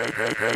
hey, hey, hey.